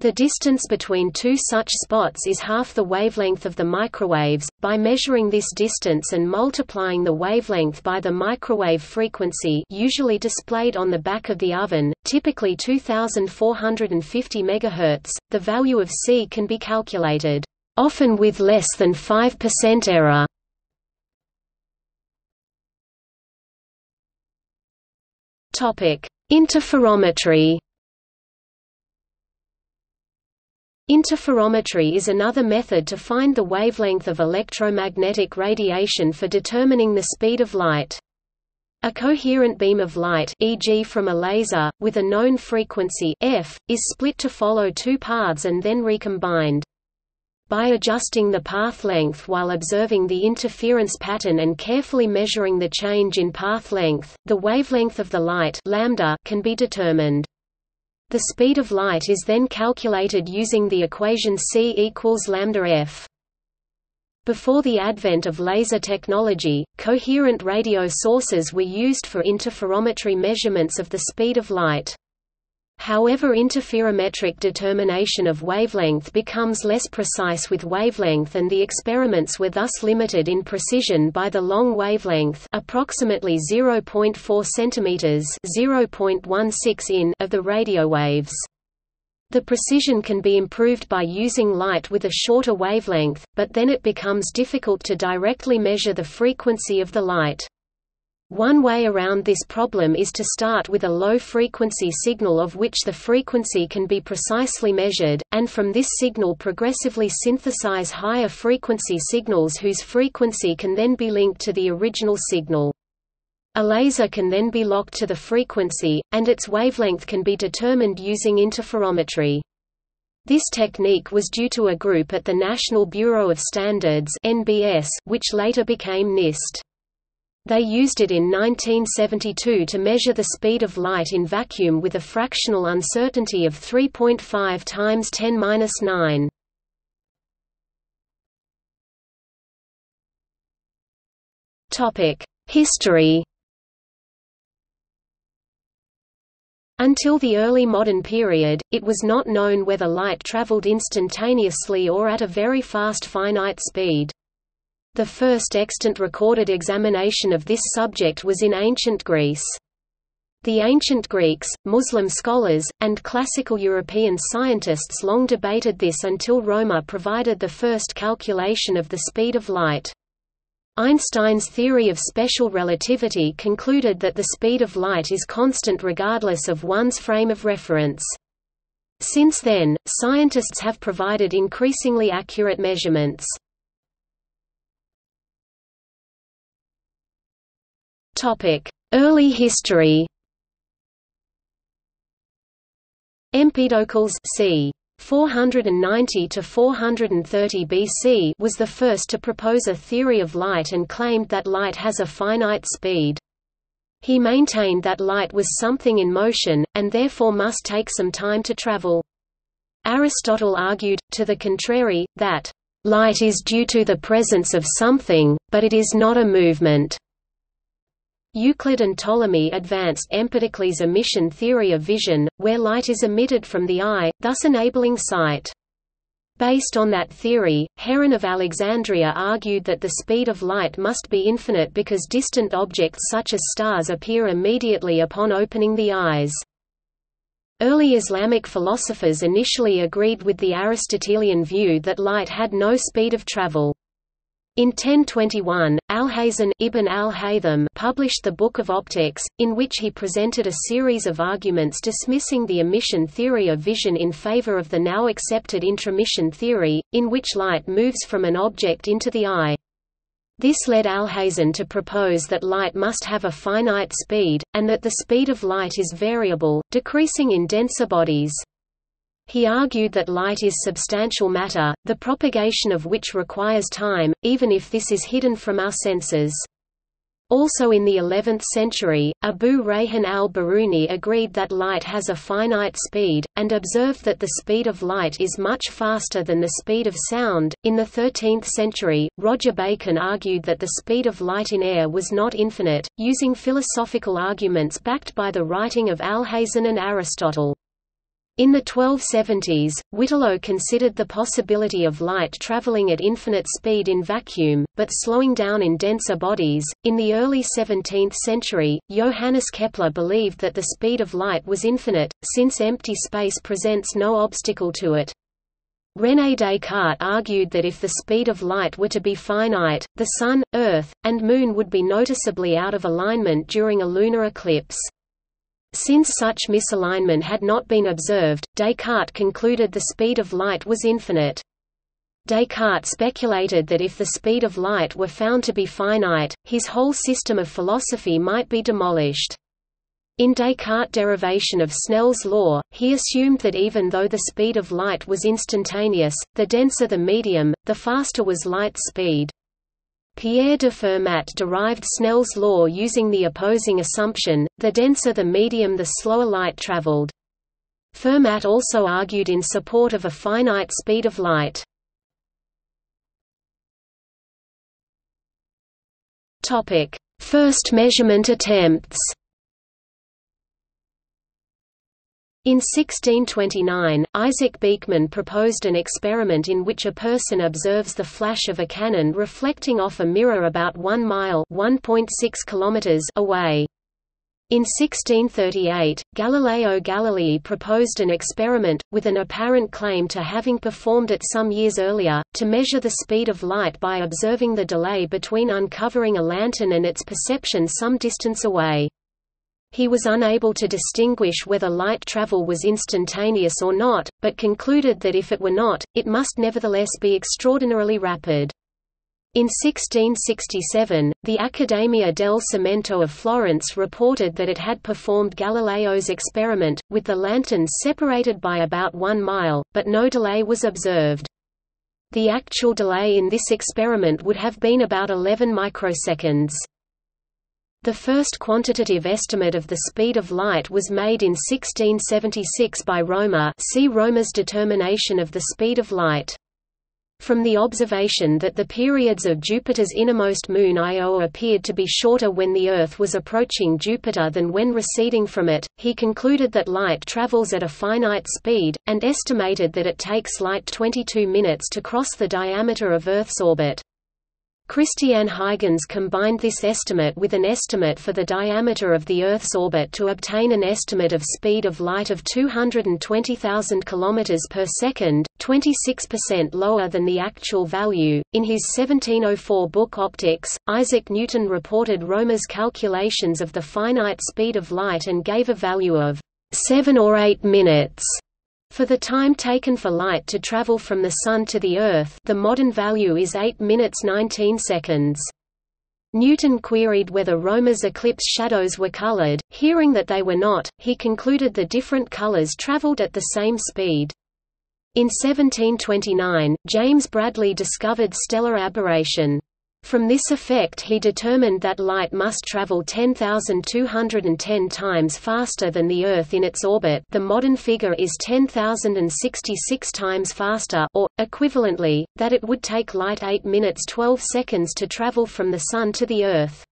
The distance between two such spots is half the wavelength of the microwaves. By measuring this distance and multiplying the wavelength by the microwave frequency, usually displayed on the back of the oven, typically 2450 MHz, the value of C can be calculated, often with less than 5% error. Interferometry Interferometry is another method to find the wavelength of electromagnetic radiation for determining the speed of light. A coherent beam of light e.g. from a laser, with a known frequency f, is split to follow two paths and then recombined. By adjusting the path length while observing the interference pattern and carefully measuring the change in path length, the wavelength of the light lambda can be determined. The speed of light is then calculated using the equation c equals lambda f. Before the advent of laser technology, coherent radio sources were used for interferometry measurements of the speed of light. However interferometric determination of wavelength becomes less precise with wavelength and the experiments were thus limited in precision by the long wavelength approximately 0.4 cm 0.16 in of the radio waves. The precision can be improved by using light with a shorter wavelength, but then it becomes difficult to directly measure the frequency of the light. One way around this problem is to start with a low-frequency signal of which the frequency can be precisely measured, and from this signal progressively synthesize higher frequency signals whose frequency can then be linked to the original signal. A laser can then be locked to the frequency, and its wavelength can be determined using interferometry. This technique was due to a group at the National Bureau of Standards which later became NIST. They used it in 1972 to measure the speed of light in vacuum with a fractional uncertainty of 3.5 times 10^-9. Topic: History. Until the early modern period, it was not known whether light traveled instantaneously or at a very fast finite speed. The first extant recorded examination of this subject was in ancient Greece. The ancient Greeks, Muslim scholars, and classical European scientists long debated this until Romer provided the first calculation of the speed of light. Einstein's theory of special relativity concluded that the speed of light is constant regardless of one's frame of reference. Since then, scientists have provided increasingly accurate measurements. Early history. Empedocles c. 490 to 430 BC was the first to propose a theory of light and claimed that light has a finite speed. He maintained that light was something in motion, and therefore must take some time to travel. Aristotle argued, to the contrary, that, "...light is due to the presence of something, but it is not a movement." Euclid and Ptolemy advanced Empedocles' emission theory of vision, where light is emitted from the eye, thus enabling sight. Based on that theory, Heron of Alexandria argued that the speed of light must be infinite because distant objects such as stars appear immediately upon opening the eyes. Early Islamic philosophers initially agreed with the Aristotelian view that light had no speed of travel. In 1021, Alhazen Ibn al published the Book of Optics, in which he presented a series of arguments dismissing the emission theory of vision in favor of the now accepted intromission theory, in which light moves from an object into the eye. This led Alhazen to propose that light must have a finite speed, and that the speed of light is variable, decreasing in denser bodies. He argued that light is substantial matter, the propagation of which requires time, even if this is hidden from our senses. Also in the 11th century, Abu Rayhan al-Biruni agreed that light has a finite speed, and observed that the speed of light is much faster than the speed of sound. In the 13th century, Roger Bacon argued that the speed of light in air was not infinite, using philosophical arguments backed by the writing of Alhazen and Aristotle. In the 1270s, Witelo considered the possibility of light traveling at infinite speed in vacuum, but slowing down in denser bodies. In the early 17th century, Johannes Kepler believed that the speed of light was infinite, since empty space presents no obstacle to it. René Descartes argued that if the speed of light were to be finite, the Sun, Earth, and Moon would be noticeably out of alignment during a lunar eclipse. Since such misalignment had not been observed, Descartes concluded the speed of light was infinite. Descartes speculated that if the speed of light were found to be finite, his whole system of philosophy might be demolished. In Descartes' derivation of Snell's law, he assumed that even though the speed of light was instantaneous, the denser the medium, the faster was light's speed. Pierre de Fermat derived Snell's law using the opposing assumption, the denser the medium the slower light traveled. Fermat also argued in support of a finite speed of light. First measurement attempts. In 1629, Isaac Beeckman proposed an experiment in which a person observes the flash of a cannon reflecting off a mirror about 1 mile kilometers away. In 1638, Galileo Galilei proposed an experiment, with an apparent claim to having performed it some years earlier, to measure the speed of light by observing the delay between uncovering a lantern and its perception some distance away. He was unable to distinguish whether light travel was instantaneous or not, but concluded that if it were not, it must nevertheless be extraordinarily rapid. In 1667, the Accademia del Cimento of Florence reported that it had performed Galileo's experiment, with the lanterns separated by about one mile, but no delay was observed. The actual delay in this experiment would have been about 11 microseconds. The first quantitative estimate of the speed of light was made in 1676 by Romer see Romer's determination of the speed of light. From the observation that the periods of Jupiter's innermost moon Io appeared to be shorter when the Earth was approaching Jupiter than when receding from it, he concluded that light travels at a finite speed, and estimated that it takes light 22 minutes to cross the diameter of Earth's orbit. Christiaan Huygens combined this estimate with an estimate for the diameter of the Earth's orbit to obtain an estimate of speed of light of 220,000 km per second, 26% lower than the actual value. In his 1704 book Optics, Isaac Newton reported Romer's calculations of the finite speed of light and gave a value of 7 or 8 minutes for the time taken for light to travel from the Sun to the Earth the modern value is 8 minutes 19 seconds. Newton queried whether Romer's eclipse shadows were colored, hearing that they were not, he concluded the different colors traveled at the same speed. In 1729, James Bradley discovered stellar aberration. From this effect he determined that light must travel 10,210 times faster than the Earth in its orbit the modern figure is 10,066 times faster or, equivalently, that it would take light 8 minutes 12 seconds to travel from the Sun to the Earth.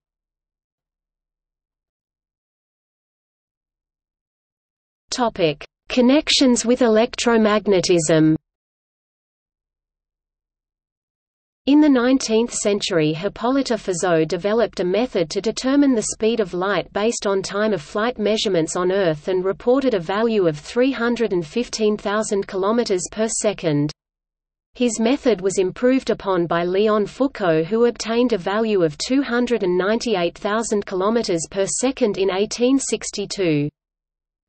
Connections with electromagnetism In the 19th century Hippolyte Fizeau developed a method to determine the speed of light based on time of flight measurements on Earth and reported a value of 315,000 km per second. His method was improved upon by Léon Foucault who obtained a value of 298,000 km per second in 1862.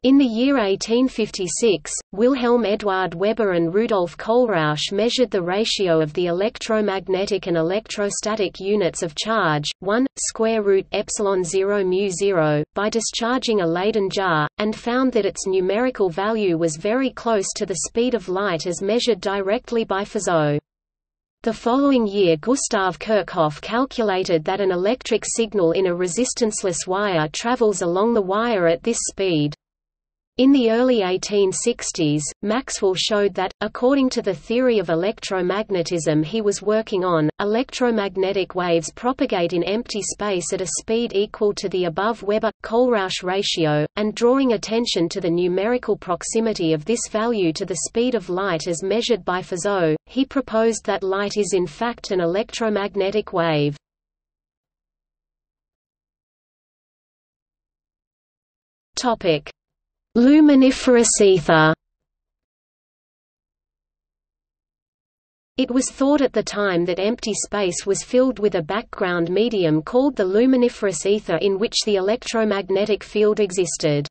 In the year 1856, Wilhelm Eduard Weber and Rudolf Kohlrausch measured the ratio of the electromagnetic and electrostatic units of charge, 1 square root epsilon 0 mu 0, by discharging a Leyden jar, and found that its numerical value was very close to the speed of light as measured directly by Fizeau. The following year Gustav Kirchhoff calculated that an electric signal in a resistanceless wire travels along the wire at this speed. In the early 1860s, Maxwell showed that, according to the theory of electromagnetism he was working on, electromagnetic waves propagate in empty space at a speed equal to the above Weber-Kohlrausch ratio, and drawing attention to the numerical proximity of this value to the speed of light as measured by Fizeau, he proposed that light is in fact an electromagnetic wave. Topic Luminiferous ether It was thought at the time that empty space was filled with a background medium called the luminiferous ether in which the electromagnetic field existed.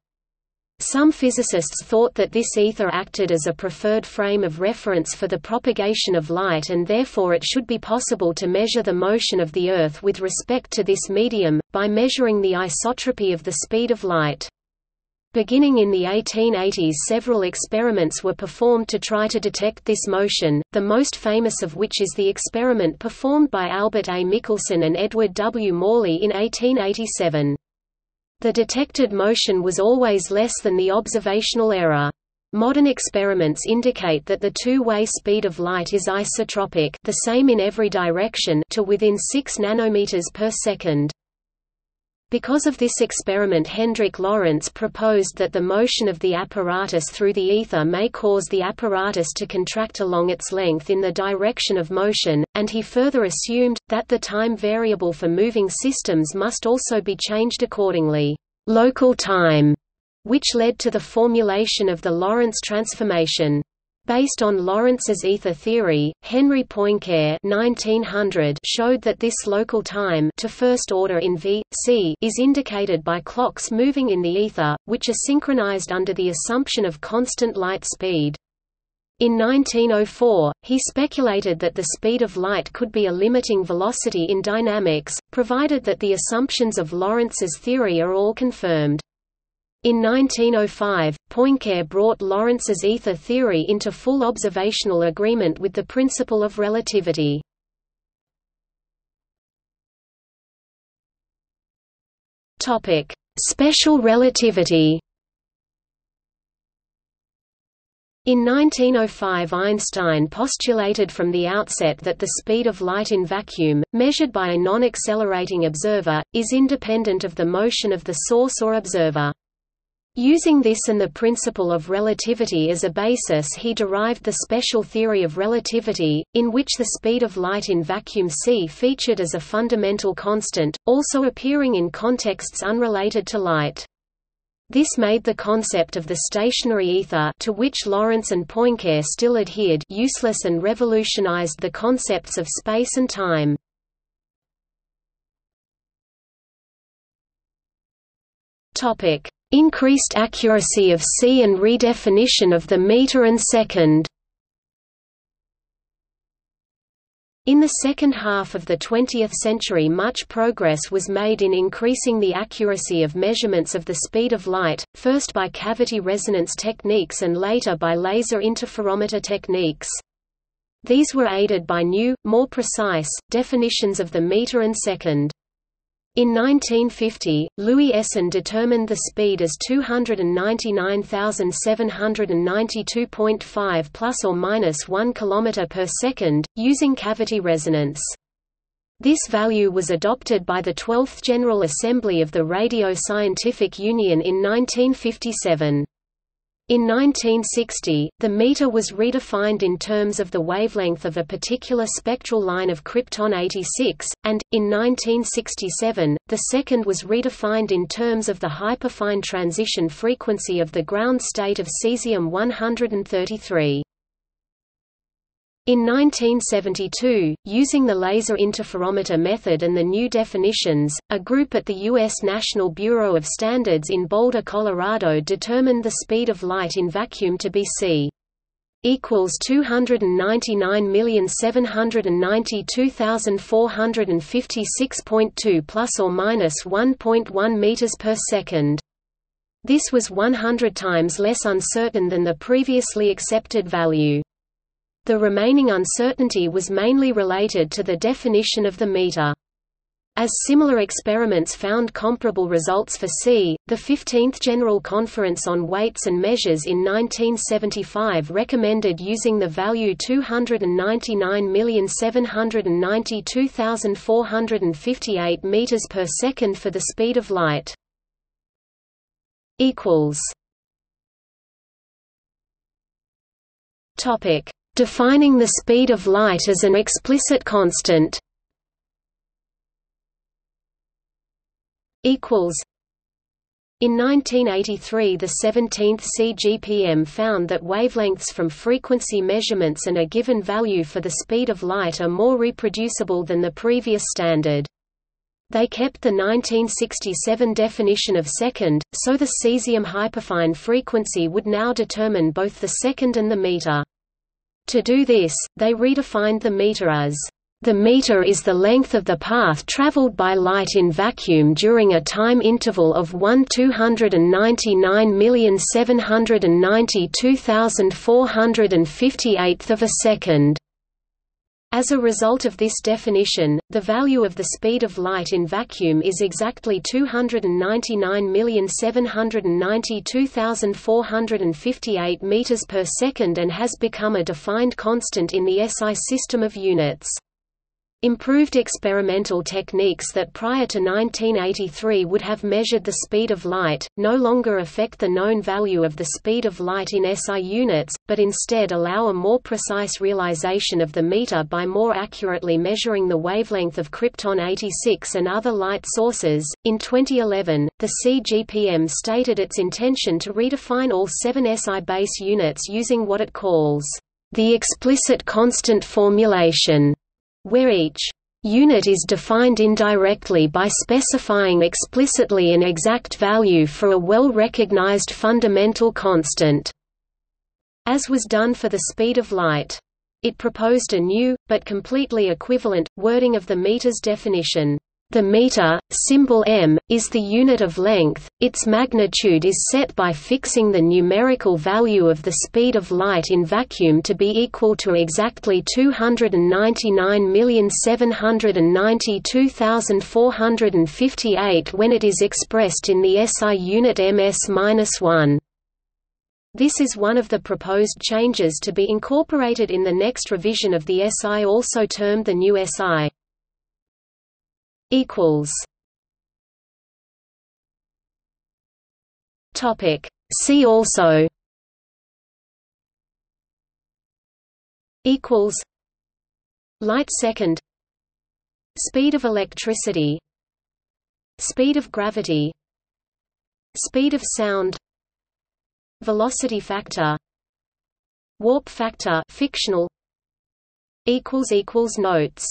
Some physicists thought that this ether acted as a preferred frame of reference for the propagation of light and therefore it should be possible to measure the motion of the Earth with respect to this medium, by measuring the isotropy of the speed of light. Beginning in the 1880s several experiments were performed to try to detect this motion, the most famous of which is the experiment performed by Albert A. Michelson and Edward W. Morley in 1887. The detected motion was always less than the observational error. Modern experiments indicate that the two-way speed of light is isotropic the same in every direction to within 6 nanometers per second. Because of this experiment Hendrik Lorentz proposed that the motion of the apparatus through the ether may cause the apparatus to contract along its length in the direction of motion, and he further assumed, that the time variable for moving systems must also be changed accordingly, local time, which led to the formulation of the Lorentz transformation. Based on Lorentz's ether theory, Henri Poincare 1900 showed that this local time to first order in V, C is indicated by clocks moving in the ether, which are synchronized under the assumption of constant light speed. In 1904, he speculated that the speed of light could be a limiting velocity in dynamics, provided that the assumptions of Lorentz's theory are all confirmed. In 1905, Poincare brought Lorentz's ether theory into full observational agreement with the principle of relativity. Topic: Special relativity In 1905 Einstein postulated from the outset that the speed of light in vacuum, measured by a non-accelerating observer, is independent of the motion of the source or observer. Using this and the principle of relativity as a basis he derived the special theory of relativity, in which the speed of light in vacuum c featured as a fundamental constant, also appearing in contexts unrelated to light. This made the concept of the stationary ether to which Lorentz and Poincare still adhered useless and revolutionized the concepts of space and time. Topic: Increased accuracy of C and redefinition of the meter and second In the second half of the 20th century much progress was made in increasing the accuracy of measurements of the speed of light, first by cavity resonance techniques and later by laser interferometer techniques. These were aided by new, more precise, definitions of the meter and second. In 1950, Louis Essen determined the speed as 299,792.5 plus or minus 1 km per second, using cavity resonance. This value was adopted by the 12th General Assembly of the Radio Scientific Union in 1957. In 1960, the meter was redefined in terms of the wavelength of a particular spectral line of krypton 86, and, in 1967, the second was redefined in terms of the hyperfine transition frequency of the ground state of cesium-133. In 1972, using the laser interferometer method and the new definitions, a group at the U.S. National Bureau of Standards in Boulder, Colorado determined the speed of light in vacuum to be c equals 299,792,456.2 plus or minus 1.1 meters per second. This was 100 times less uncertain than the previously accepted value. The remaining uncertainty was mainly related to the definition of the meter. As similar experiments found comparable results for C, the 15th General Conference on Weights and Measures in 1975 recommended using the value 299,792,458 meters per second for the speed of light. equals Topic defining the speed of light as an explicit constant equals in 1983 the 17th CGPM found that wavelengths from frequency measurements and a given value for the speed of light are more reproducible than the previous standard. They kept the 1967 definition of second, so the cesium hyperfine frequency would now determine both the second and the meter. To do this, they redefined the meter as the meter is the length of the path traveled by light in vacuum during a time interval of 1 299,792,458th of a second. As a result of this definition, the value of the speed of light in vacuum is exactly 299,792,458 meters per second and has become a defined constant in the SI system of units. Improved experimental techniques that prior to 1983 would have measured the speed of light, no longer affect the known value of the speed of light in SI units, but instead allow a more precise realization of the meter by more accurately measuring the wavelength of Krypton 86 and other light sources. In 2011, the CGPM stated its intention to redefine all seven SI base units using what it calls the explicit constant formulation where each unit is defined indirectly by specifying explicitly an exact value for a well-recognized fundamental constant, as was done for the speed of light. It proposed a new, but completely equivalent, wording of the meter's definition. The meter, symbol m, is the unit of length, its magnitude is set by fixing the numerical value of the speed of light in vacuum to be equal to exactly 299,792,458 when it is expressed in the SI unit ms-1. This is one of the proposed changes to be incorporated in the next revision of the SI also termed the new SI equals. Topic. See also. Equals. Light second. Speed of electricity. Speed of gravity. Speed of sound. Velocity factor. Warp factor. Fictional. Equals equals notes